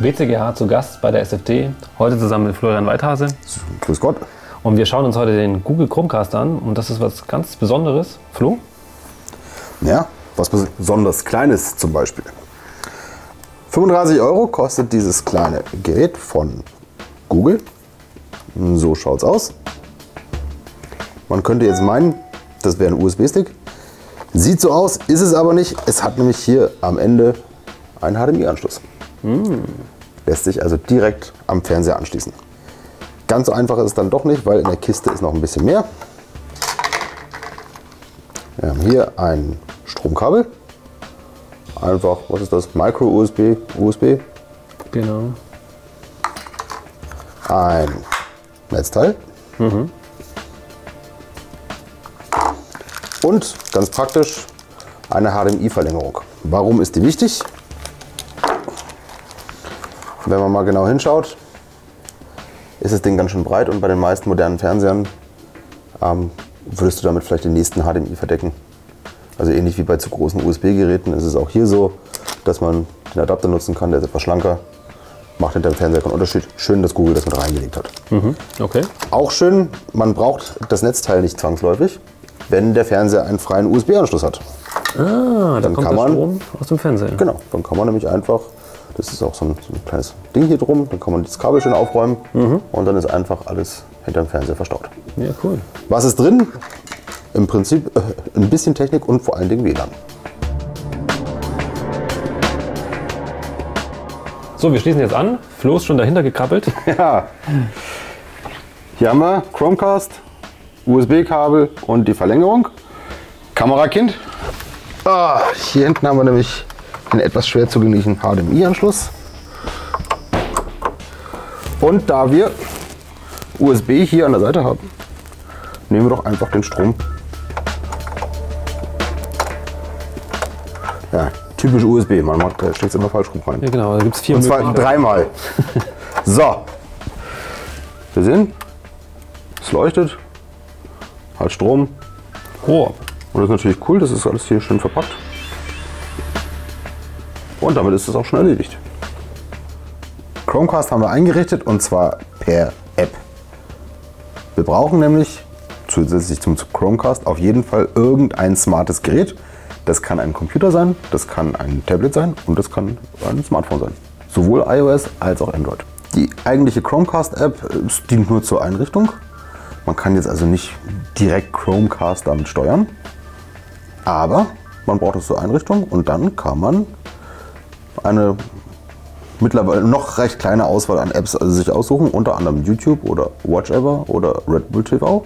WCGH zu Gast bei der SFT. Heute zusammen mit Florian Weithase. Grüß Gott. Und wir schauen uns heute den Google Chromecast an. Und das ist was ganz Besonderes. Flo? Ja, was besonders Kleines zum Beispiel. 35 Euro kostet dieses kleine Gerät von Google. So schaut es aus. Man könnte jetzt meinen, das wäre ein USB-Stick. Sieht so aus, ist es aber nicht. Es hat nämlich hier am Ende einen HDMI-Anschluss. Lässt sich also direkt am Fernseher anschließen. Ganz so einfach ist es dann doch nicht, weil in der Kiste ist noch ein bisschen mehr. Wir haben hier ein Stromkabel. Einfach, was ist das? Micro-USB, USB. Genau. Ein Netzteil. Und ganz praktisch eine HDMI-Verlängerung. Warum ist die wichtig? Wenn man mal genau hinschaut, ist das Ding ganz schön breit und bei den meisten modernen Fernsehern ähm, würdest du damit vielleicht den nächsten HDMI verdecken. Also ähnlich wie bei zu großen USB-Geräten ist es auch hier so, dass man den Adapter nutzen kann, der ist etwas schlanker, macht hinter dem Fernseher keinen Unterschied. Schön, dass Google das mit reingelegt hat. Okay. Auch schön, man braucht das Netzteil nicht zwangsläufig, wenn der Fernseher einen freien USB-Anschluss hat. Ah, da Dann kommt kann man- Strom aus dem Fernseher. Genau, dann kann man nämlich einfach, das ist auch so ein, so ein kleines Ding hier drum, dann kann man das Kabel schön aufräumen und dann ist einfach alles hinter dem Fernseher verstaut. Ja, cool. Was ist drin? Im Prinzip äh, ein bisschen Technik und vor allen Dingen WLAN. So, wir schließen jetzt an. Flo ist schon dahinter gekrabbelt. Ja. Hier haben wir Chromecast, USB-Kabel und die Verlängerung. Kamerakind. Ah, hier hinten haben wir nämlich den etwas schwer zugänglichen HDMI-Anschluss. Und da wir USB hier an der Seite haben, nehmen wir doch einfach den Strom. Ja, typisch USB. Man macht, da steckt immer falsch rum rein. Ja, genau. Da gibt es vier Und zwar dreimal. so. Wir sehen, es leuchtet, halt Strom. Oh, Und das ist natürlich cool, das ist alles hier schön verpackt. Und damit ist es auch schon erledigt. Chromecast haben wir eingerichtet und zwar per App. Wir brauchen nämlich zusätzlich zum Chromecast auf jeden Fall irgendein smartes Gerät. Das kann ein Computer sein, das kann ein Tablet sein und das kann ein Smartphone sein. Sowohl iOS als auch Android. Die eigentliche Chromecast-App dient nur zur Einrichtung. Man kann jetzt also nicht direkt Chromecast damit steuern. Aber man braucht es zur Einrichtung und dann kann man eine mittlerweile noch recht kleine Auswahl an Apps also sich aussuchen, unter anderem YouTube oder Watchever oder Red Bull TV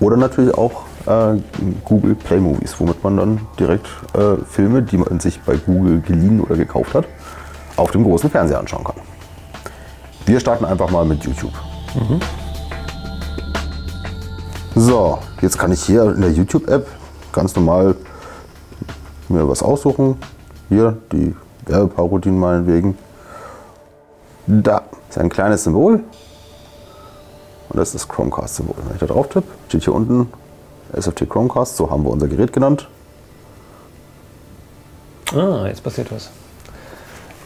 oder natürlich auch äh, Google Play Movies, womit man dann direkt äh, Filme, die man sich bei Google geliehen oder gekauft hat, auf dem großen Fernseher anschauen kann. Wir starten einfach mal mit YouTube. So, jetzt kann ich hier in der YouTube-App ganz normal mir was aussuchen. Hier die Werbeparodien meinetwegen. Da ist ein kleines Symbol. Und das ist das Chromecast-Symbol. Wenn ich da drauf tippe, steht hier unten SFT Chromecast, so haben wir unser Gerät genannt. ah, jetzt passiert was.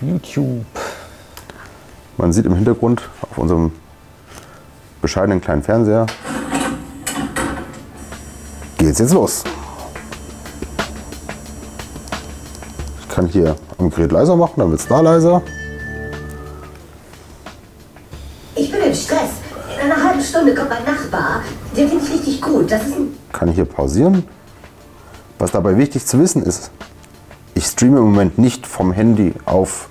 YouTube. Man sieht im Hintergrund auf unserem bescheidenen kleinen Fernseher, geht's jetzt los. Kann hier am Gerät leiser machen, dann wird es da leiser. Ich bin im Stress. In einer halben Stunde kommt mein Nachbar. Den finde ich richtig gut. Das ist ein. kann hier pausieren. Was dabei wichtig zu wissen ist, ich streame im Moment nicht vom Handy auf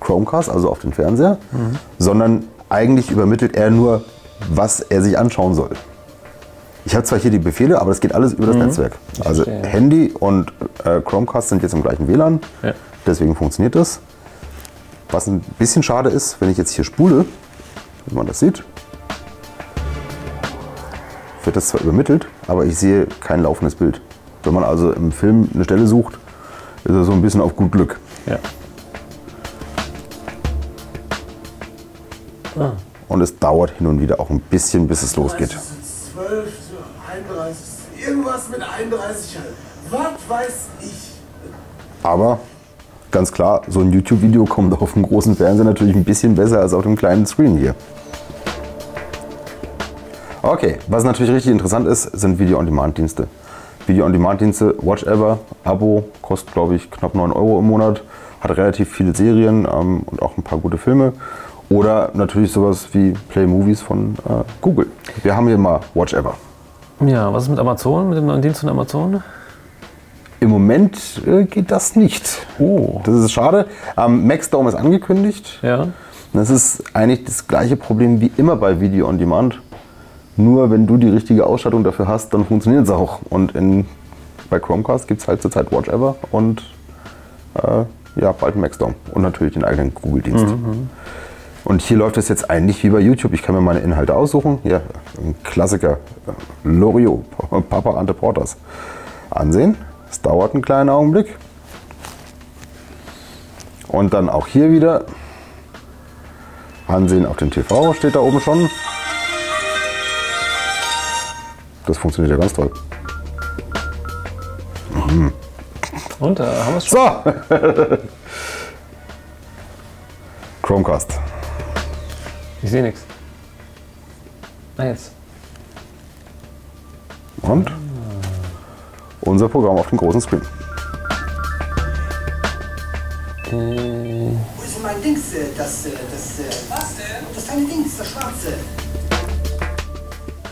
Chromecast, also auf den Fernseher, sondern eigentlich übermittelt er nur, was er sich anschauen soll. Ich habe zwar hier die Befehle, aber das geht alles über das Netzwerk. Also verstehe. Handy und äh, Chromecast sind jetzt im gleichen WLAN, Ja. deswegen funktioniert das. Was ein bisschen schade ist, wenn ich jetzt hier spule, wie man das sieht, wird das zwar übermittelt, aber ich sehe kein laufendes Bild. Wenn man also im Film eine Stelle sucht, ist er so ein bisschen auf gut Glück. Ja. Und es dauert hin und wieder auch ein bisschen, bis es losgeht. 12, 31, irgendwas mit 31 halt. Was weiß ich? Aber ganz klar, so ein YouTube-Video kommt auf dem großen Fernseher natürlich ein bisschen besser als auf dem kleinen Screen hier. Okay, was natürlich richtig interessant ist, sind Video-on-Demand-Dienste. Video-on-Demand-Dienste, Watch Ever, Abo, kostet glaube ich knapp 9 Euro im Monat, hat relativ viele Serien ähm, und auch ein paar gute Filme. Oder natürlich sowas wie Play Movies von äh, Google. Wir haben hier mal Watch Ever. Ja, was ist mit Amazon, mit dem neuen Dienst von Amazon? Im Moment äh, geht das nicht. Oh. Das ist schade. Ähm, Maxdome ist angekündigt. Ja. Das ist eigentlich das gleiche Problem wie immer bei Video on Demand. Nur wenn du die richtige Ausstattung dafür hast, dann funktioniert es auch. Und in, bei Chromecast gibt es halt zurzeit Watch Ever und äh, ja, bald Maxdome. Und natürlich den eigenen Google-Dienst. Und hier läuft es jetzt eigentlich wie bei YouTube. Ich kann mir meine Inhalte aussuchen. Hier, ein Klassiker. äh, Lorio, Papa Ante Porters. Ansehen. Es dauert einen kleinen Augenblick. Und dann auch hier wieder. Ansehen auf dem TV steht da oben schon. Das funktioniert ja ganz toll. Und äh, haben wir es schon? So! Chromecast. Ich sehe nichts. Ah, jetzt. Und unser Programm auf dem großen Screen. Äh, Wo ist denn mein Dings? äh, Das, äh, das, was denn? Das kleine Dings, das schwarze.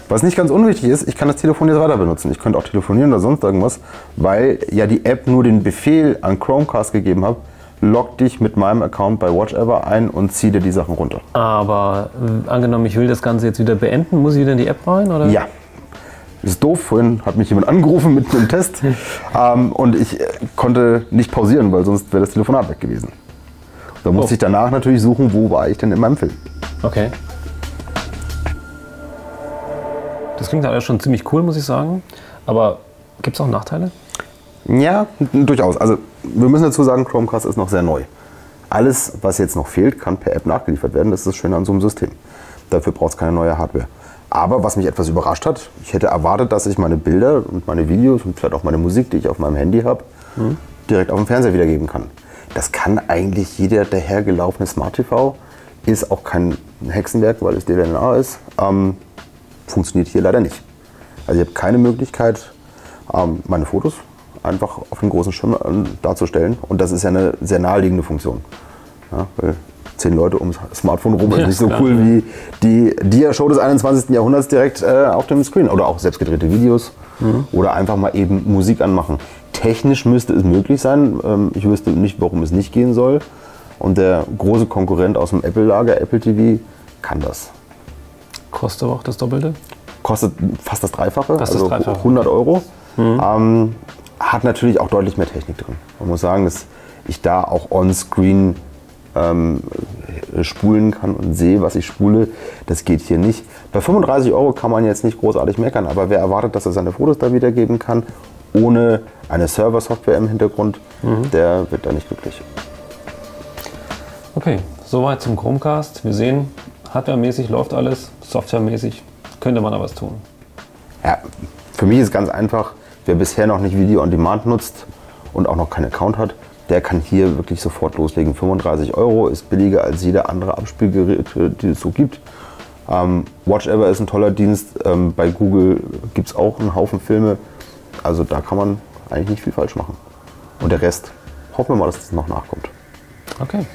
Was nicht ganz unwichtig ist, ich kann das Telefon jetzt weiter benutzen. Ich könnte auch telefonieren oder sonst irgendwas, weil ja die App nur den Befehl an Chromecast gegeben hat, log dich mit meinem Account bei WatchEver ein und zieh dir die Sachen runter. aber äh, angenommen, ich will das Ganze jetzt wieder beenden, muss ich wieder in die App rein? Oder? Ja. Ist doof, vorhin hat mich jemand angerufen mit einem Test ähm, und ich äh, konnte nicht pausieren, weil sonst wäre das Telefonat weg gewesen. Da musste Oh. ich danach natürlich suchen, wo war ich denn in meinem Film. Okay. Das klingt alles schon ziemlich cool, muss ich sagen. Aber gibt es auch Nachteile? Ja, durchaus. Also wir müssen dazu sagen, Chromecast ist noch sehr neu. Alles, was jetzt noch fehlt, kann per App nachgeliefert werden. Das ist das Schöne an so einem System. Dafür braucht es keine neue Hardware. Aber was mich etwas überrascht hat, ich hätte erwartet, dass ich meine Bilder und meine Videos und vielleicht auch meine Musik, die ich auf meinem Handy habe, direkt auf dem Fernseher wiedergeben kann. Das kann eigentlich jeder dahergelaufene Smart TV. Ist auch kein Hexenwerk, weil es DLNA ist. Ähm, funktioniert hier leider nicht. Also ich habe keine Möglichkeit, ähm, meine Fotos einfach auf dem großen Schirm ähm, darzustellen. Und das ist ja eine sehr naheliegende Funktion. Ja, weil zehn Leute ums Smartphone rum ist Ja, nicht so klar. cool wie die Dia-Show des 21. Jahrhunderts direkt äh, auf dem Screen. Oder auch selbstgedrehte Videos. Oder einfach mal eben Musik anmachen. Technisch müsste es möglich sein. Ähm, ich wüsste nicht, warum es nicht gehen soll. Und der große Konkurrent aus dem Apple-Lager, Apple TV, kann das. Kostet aber auch das Doppelte? Kostet fast das Dreifache, Fast das also Dreifache. 100 Euro. Ähm, hat natürlich auch deutlich mehr Technik drin. Man muss sagen, dass ich da auch on-screen ähm, spulen kann und sehe, was ich spule. Das geht hier nicht. Bei 35 Euro kann man jetzt nicht großartig meckern, aber wer erwartet, dass er seine Fotos da wiedergeben kann, ohne eine Server-Software im Hintergrund, der wird da nicht glücklich. Okay, soweit zum Chromecast. Wir sehen, hardwaremäßig läuft alles, softwaremäßig könnte man aber was tun. Ja, für mich ist ganz einfach, wer bisher noch nicht Video on Demand nutzt und auch noch keinen Account hat, der kann hier wirklich sofort loslegen. 35 Euro ist billiger als jeder andere Abspielgerät, die es so gibt. Ähm, WatchEver ist ein toller Dienst. Ähm, bei Google gibt es auch einen Haufen Filme. Also da kann man eigentlich nicht viel falsch machen. Und der Rest, hoffen wir mal, dass das noch nachkommt. Okay,